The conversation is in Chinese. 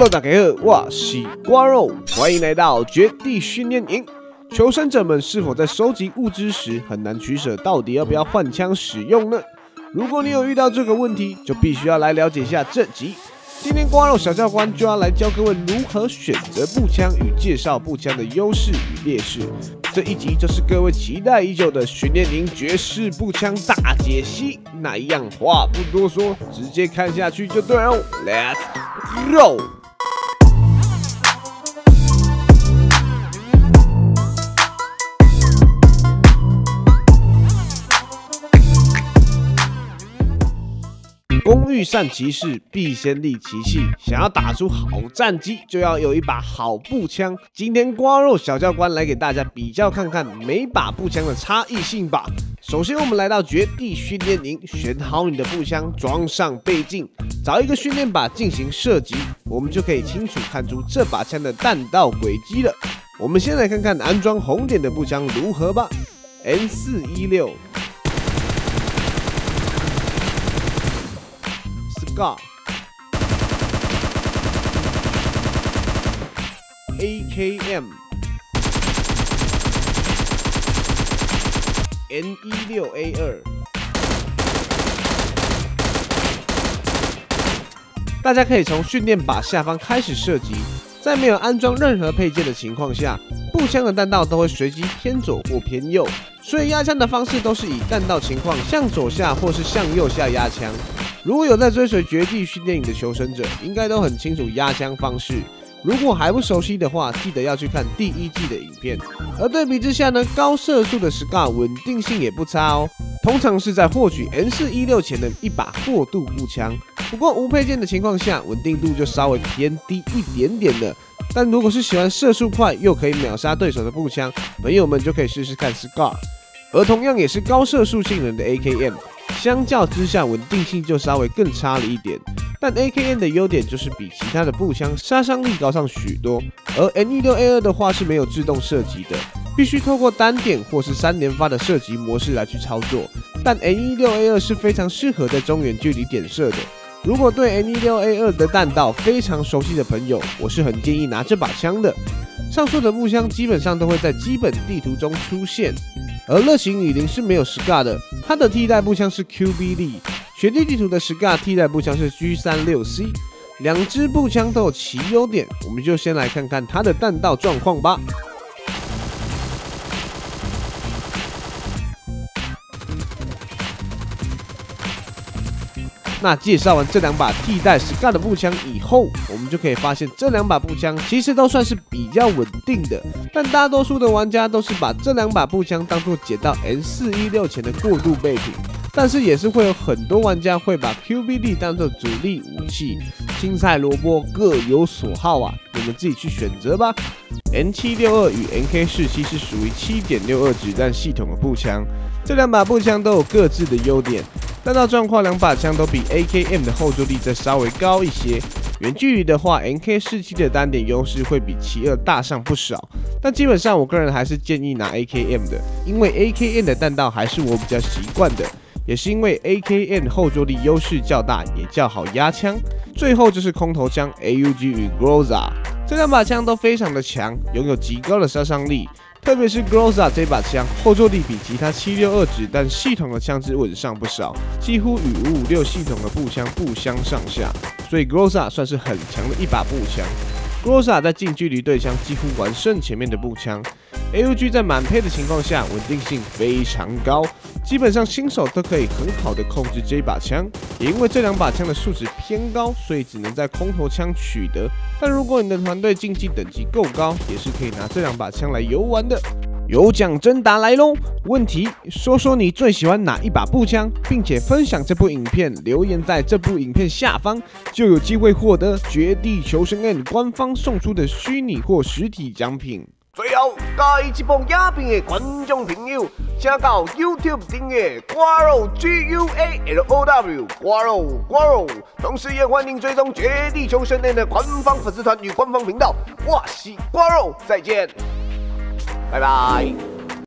Hello，大家好，我是瓜肉，欢迎来到绝地训练营。求生者们是否在收集物资时很难取舍，到底要不要换枪使用呢？如果你有遇到这个问题，就必须要来了解一下这集。今天瓜肉小教官就要来教各位如何选择步枪与介绍步枪的优势与劣势。这一集就是各位期待已久的训练营绝世步枪大解析。那一样话不多说，直接看下去就对了。Let's go！工欲善其事，必先利其器。想要打出好战绩，就要有一把好步枪。今天瓜肉小教官来给大家比较看看每把步枪的差异性吧。首先，我们来到绝地训练营，选好你的步枪，装上倍镜，找一个训练靶进行射击，我们就可以清楚看出这把枪的弹道轨迹了。我们先来看看安装红点的步枪如何吧。N 四一六。AKM N 一六 A 二，大家可以从训练靶下方开始射击，在没有安装任何配件的情况下，步枪的弹道都会随机偏左或偏右，所以压枪的方式都是以弹道情况向左下或是向右下压枪。如果有在追随绝地训练营的求生者，应该都很清楚压枪方式。如果还不熟悉的话，记得要去看第一季的影片。而对比之下呢，高射速的 Scar 稳定性也不差哦，通常是在获取 N 四一六前的一把过渡步枪。不过无配件的情况下，稳定度就稍微偏低一点点的。但如果是喜欢射速快又可以秒杀对手的步枪，朋友们就可以试试看 Scar。而同样也是高射速性能的 AKM。相较之下，稳定性就稍微更差了一点。但 AKM 的优点就是比其他的步枪杀伤力高上许多。而 N16A2 的话是没有自动射击的，必须透过单点或是三连发的射击模式来去操作。但 N16A2 是非常适合在中远距离点射的。如果对 N16A2 的弹道非常熟悉的朋友，我是很建议拿这把枪的。上述的步枪基本上都会在基本地图中出现。而乐行雨林是没有 Scar 的，它的替代步枪是 QBD。雪地地图的 Scar 替代步枪是 G 三六 C，两支步枪都有其优点，我们就先来看看它的弹道状况吧。那介绍完这两把替代 Scar 的步枪以后，我们就可以发现这两把步枪其实都算是比较稳定的。但大多数的玩家都是把这两把步枪当做捡到 N 四一六前的过渡备品，但是也是会有很多玩家会把 QBD 当做主力武器。青菜萝卜各有所好啊，你们自己去选择吧。N 七六二与 NK 四七是属于七点六二子弹系统的步枪，这两把步枪都有各自的优点。弹道状况，两把枪都比 AKM 的后坐力再稍微高一些。远距离的话，NK 四七的单点优势会比其二大上不少。但基本上，我个人还是建议拿 AKM 的，因为 AKM 的弹道还是我比较习惯的，也是因为 AKM 后坐力优势较大，也较好压枪。最后就是空投枪 AUG 与 Groza，这两把枪都非常的强，拥有极高的杀伤力。特别是 Groza 这把枪，后坐力比其他七六二子弹系统的枪支稳上不少，几乎与五五六系统的步枪不相上下，所以 Groza 算是很强的一把步枪。Groza 在近距离对枪几乎完胜前面的步枪。AUG 在满配的情况下，稳定性非常高，基本上新手都可以很好的控制这把枪。也因为这两把枪的数值偏高，所以只能在空投枪取得。但如果你的团队竞技等级够高，也是可以拿这两把枪来游玩的。有奖征答来喽！问题：说说你最喜欢哪一把步枪，并且分享这部影片，留言在这部影片下方，就有机会获得《绝地求生 N》官方送出的虚拟或实体奖品。最后，介这部影片的观众朋友，加到 YouTube 订阅瓜肉 G U A L O W 瓜肉瓜肉，同时也欢迎追踪《绝地求生内》的官方粉丝团与官方频道。哇西瓜肉，再见，拜拜。